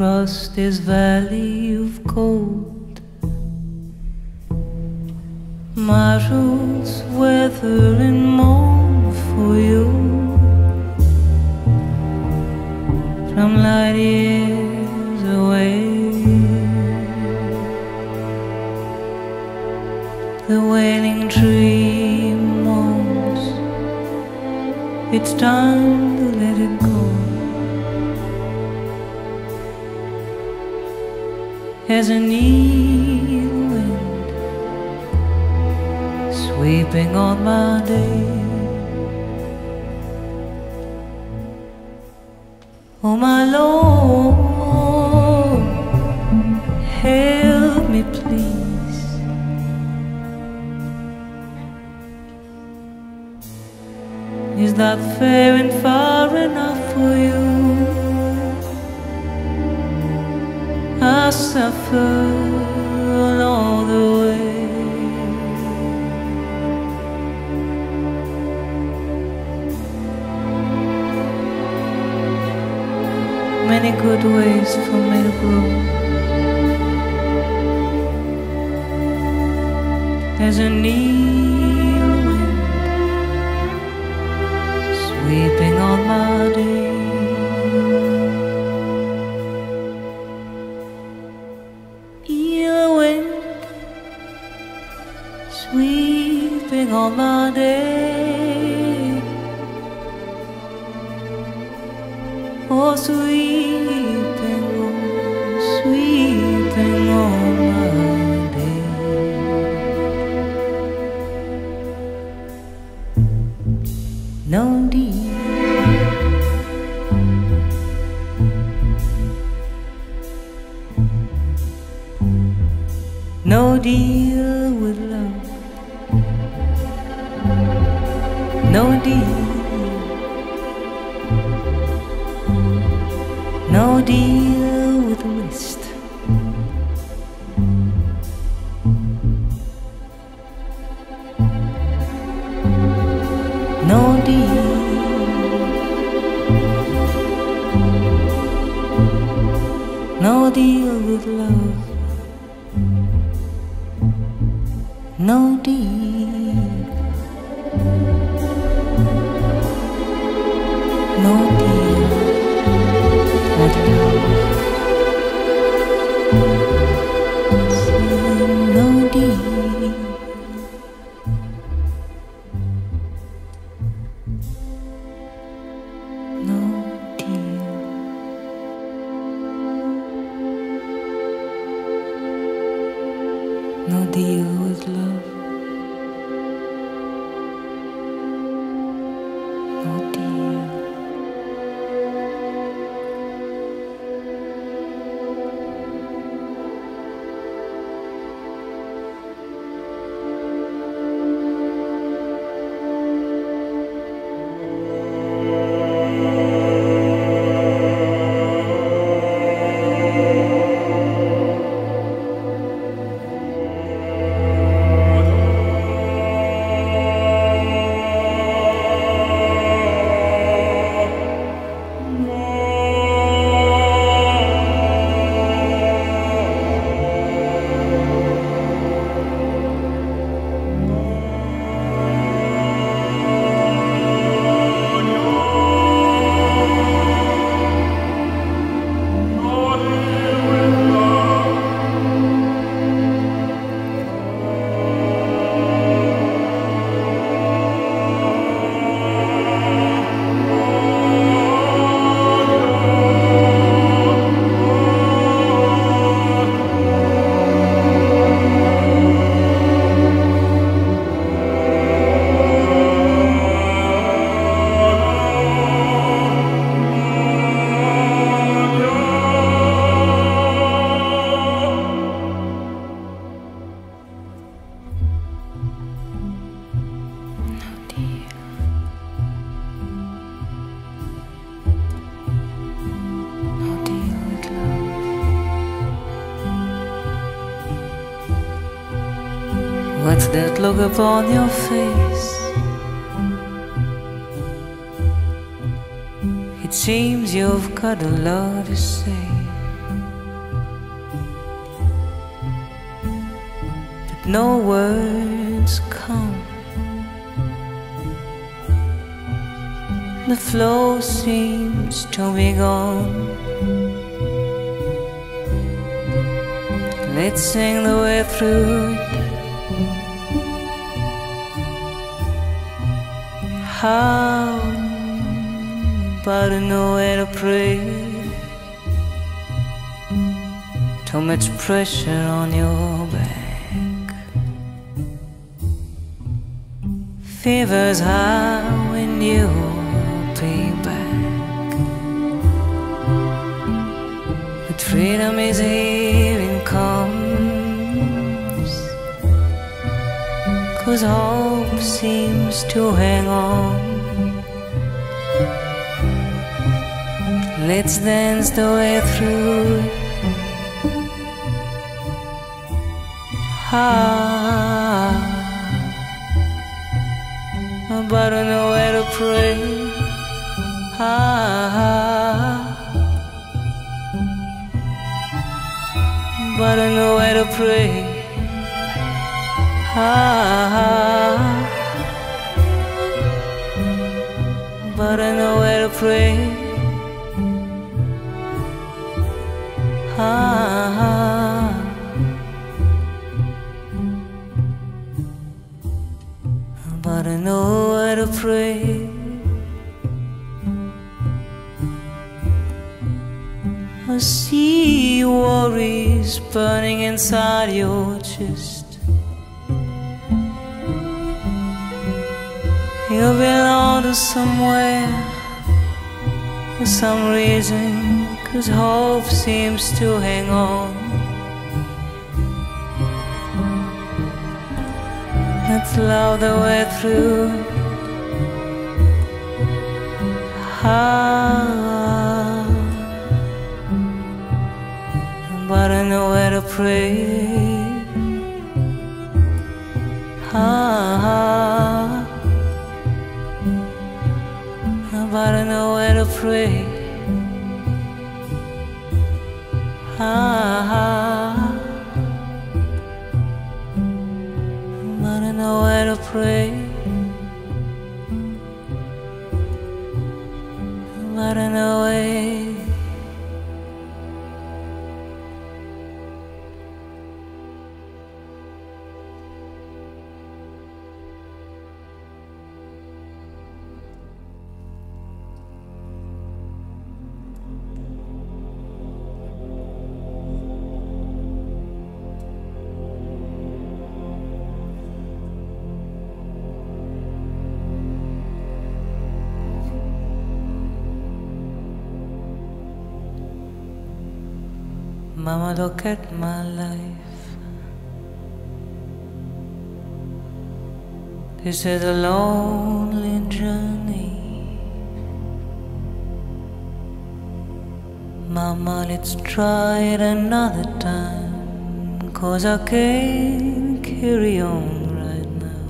trust this valley of gold. far enough for you. I suffer all the way. Many good ways for me to grow. There's a need. sleeping on my day. Sweeping on my day. Oh, sweet. Love. upon your face. Pressure on your back. Fever's high when you pay back. But freedom is here in comes. Cause hope seems to hang on. Let's dance the way through. Ah, but I know where to pray. Ah, but I know where to pray. Ah, but I know where to pray. Know where to pray. I see worries burning inside your chest. You belong to somewhere for some reason. Cause hope seems to hang on. Let's love the way through. Ah, but I know where to pray. Ah, but I know where to pray. Ah, know where to pray. But I know where. Look at my life. This is a lonely journey. Mama, let's try it another time. Cause I can't carry on right now.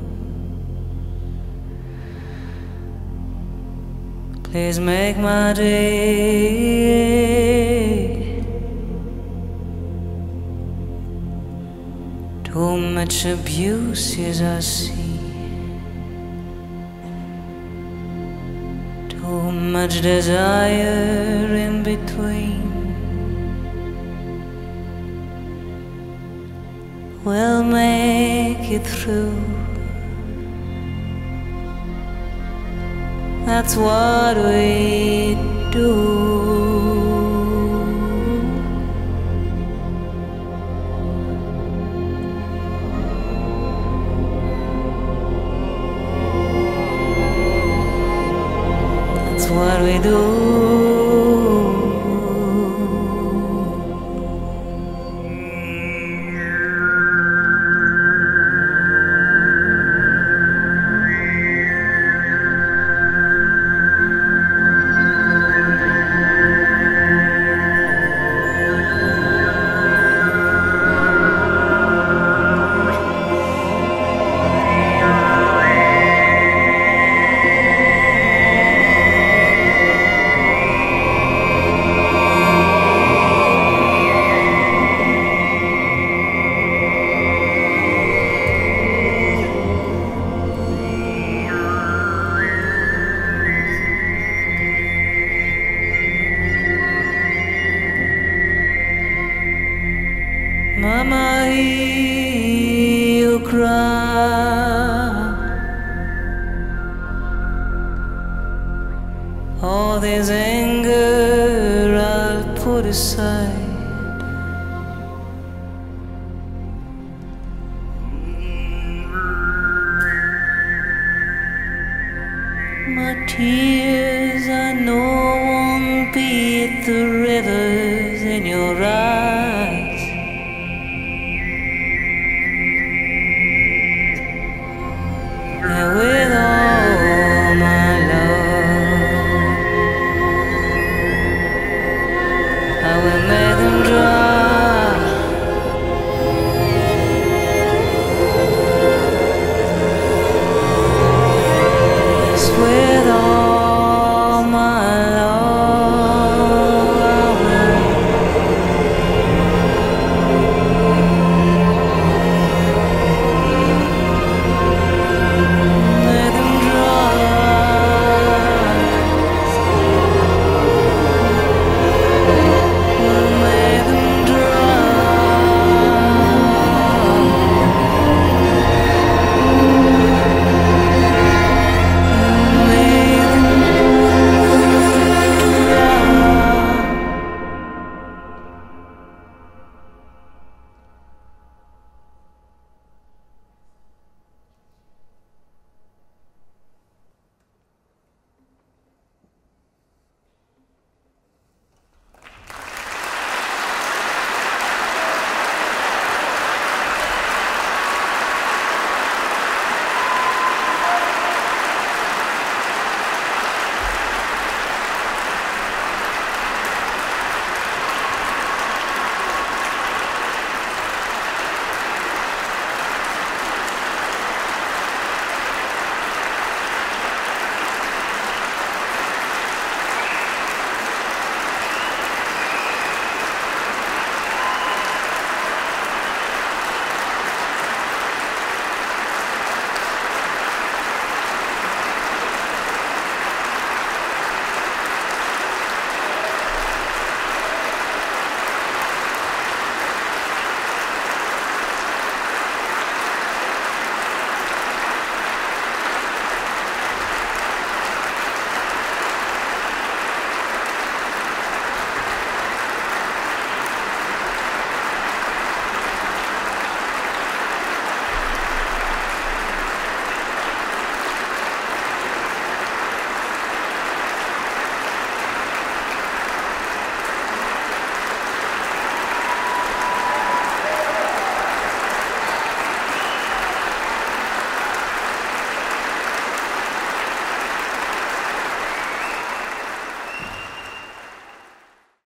Please make my day. Much abuse as I see. Too much desire in between. We'll make it through. That's what we do. What we Our